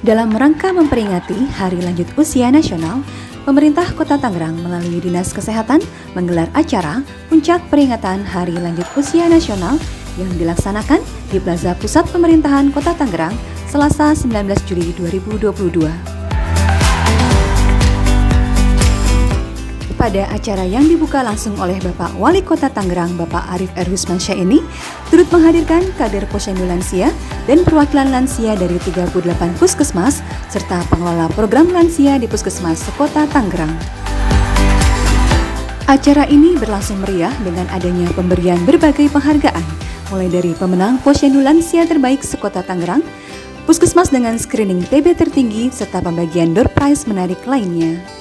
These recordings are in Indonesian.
Dalam rangka memperingati Hari Lanjut Usia Nasional, pemerintah Kota Tangerang melalui Dinas Kesehatan menggelar acara Puncak Peringatan Hari Lanjut Usia Nasional yang dilaksanakan di Plaza Pusat Pemerintahan Kota Tangerang Selasa 19 Juli 2022. Pada acara yang dibuka langsung oleh Bapak Wali Kota Tangerang, Bapak Arif Erhusmansyah ini, turut menghadirkan kader posyandu lansia dan perwakilan lansia dari 38 puskesmas, serta pengelola program lansia di puskesmas sekota Tangerang. Acara ini berlangsung meriah dengan adanya pemberian berbagai penghargaan, mulai dari pemenang posyandu lansia terbaik sekota Tangerang, puskesmas dengan screening TB tertinggi, serta pembagian door prize menarik lainnya.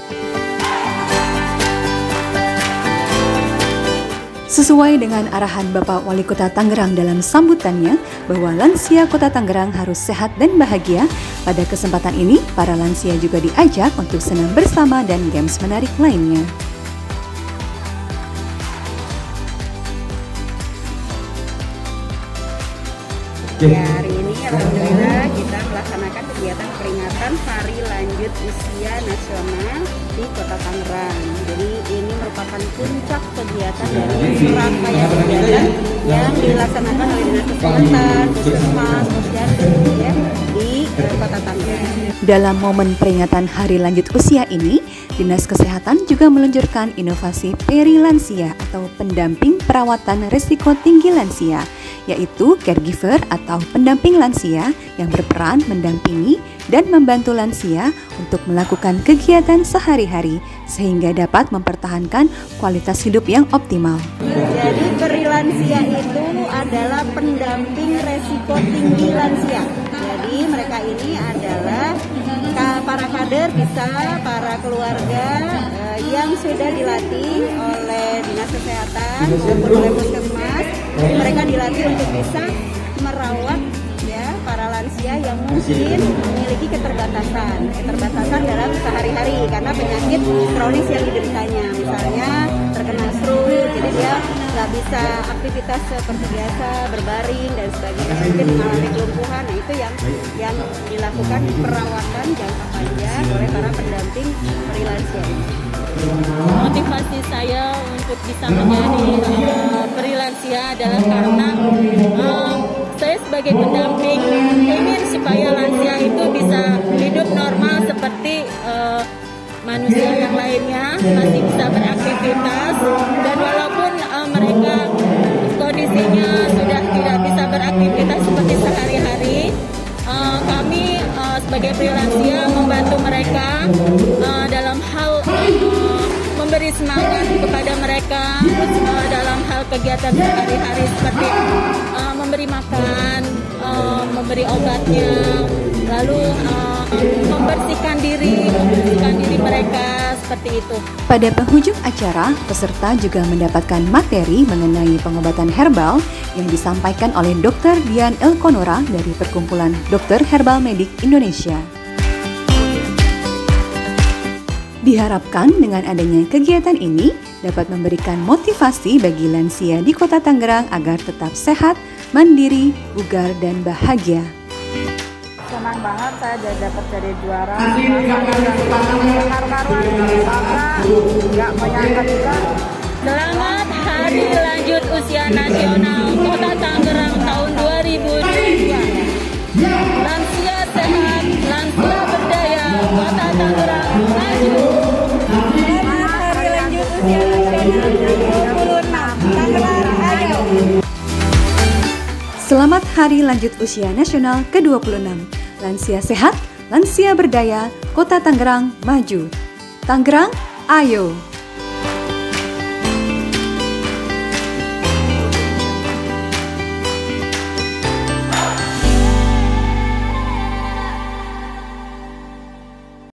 Sesuai dengan arahan Bapak Wali Kota Tangerang dalam sambutannya bahwa lansia Kota Tangerang harus sehat dan bahagia, pada kesempatan ini para lansia juga diajak untuk senam bersama dan games menarik lainnya. Ya, hari ini Alhamdulillah kita melaksanakan kegiatan peringatan Hari Lanjut Usia Nasional di Kota Tangerang. Merupakan puncak kegiatan dari rangkaian kegiatan yang dilaksanakan oleh Dinas Kesehatan, Puskesmas, Posyandu ya, di Kota Tangerang. Dalam momen peringatan Hari Lanjut Usia ini, Dinas Kesehatan juga meluncurkan inovasi peri lansia atau pendamping perawatan risiko tinggi lansia yaitu caregiver atau pendamping lansia yang berperan mendampingi dan membantu lansia untuk melakukan kegiatan sehari-hari sehingga dapat mempertahankan kualitas hidup yang optimal. Jadi peri lansia itu adalah pendamping resiko tinggi lansia. Jadi mereka ini adalah para kader bisa, para keluarga eh, yang sudah dilatih oleh dinas kesehatan maupun oleh puskesmas mereka dilatih untuk bisa lansia yang mungkin memiliki keterbatasan. Keterbatasan dalam sehari-hari karena penyakit kronis yang dideritanya. Misalnya terkena stroke jadi dia nggak bisa aktivitas seperti biasa berbaring dan sebagainya. Mungkin mengalami kelumpuhan nah itu yang yang dilakukan perawatan jangka panjang oleh para pendamping perilansia motivasi saya untuk bisa menjadi uh, perilansia adalah karena sebagai pendamping. Ingin supaya lansia itu bisa hidup normal seperti uh, manusia yang lainnya masih bisa beraktivitas. Dan walaupun uh, mereka kondisinya sudah tidak bisa beraktivitas seperti sehari-hari uh, kami uh, sebagai perilansia membantu mereka uh, dalam hal uh, memberi semangat kepada mereka uh, dalam hal kegiatan sehari-hari seperti uh, memberi makan, uh, memberi obatnya, lalu uh, membersihkan diri, membersihkan diri mereka seperti itu. Pada penghujung acara, peserta juga mendapatkan materi mengenai pengobatan herbal yang disampaikan oleh Dr. Dian Elkonora dari Perkumpulan Dokter Herbal Medik Indonesia. Diharapkan dengan adanya kegiatan ini dapat memberikan motivasi bagi lansia di Kota Tangerang agar tetap sehat, mandiri, bugar, dan bahagia. Senang banget saya dapat jadi juara. Karu-karuan, nggak menyangka juga. Selamat Hari Lanjut Usia Nasional Kota Tangerang tahun 2022. Lansia sehat, lansia berdaya, Kota Tangerang. Selamat Hari Lanjut Usia Nasional ke-26. Lansia sehat, lansia berdaya, Kota Tangerang maju. Tangerang, ayo!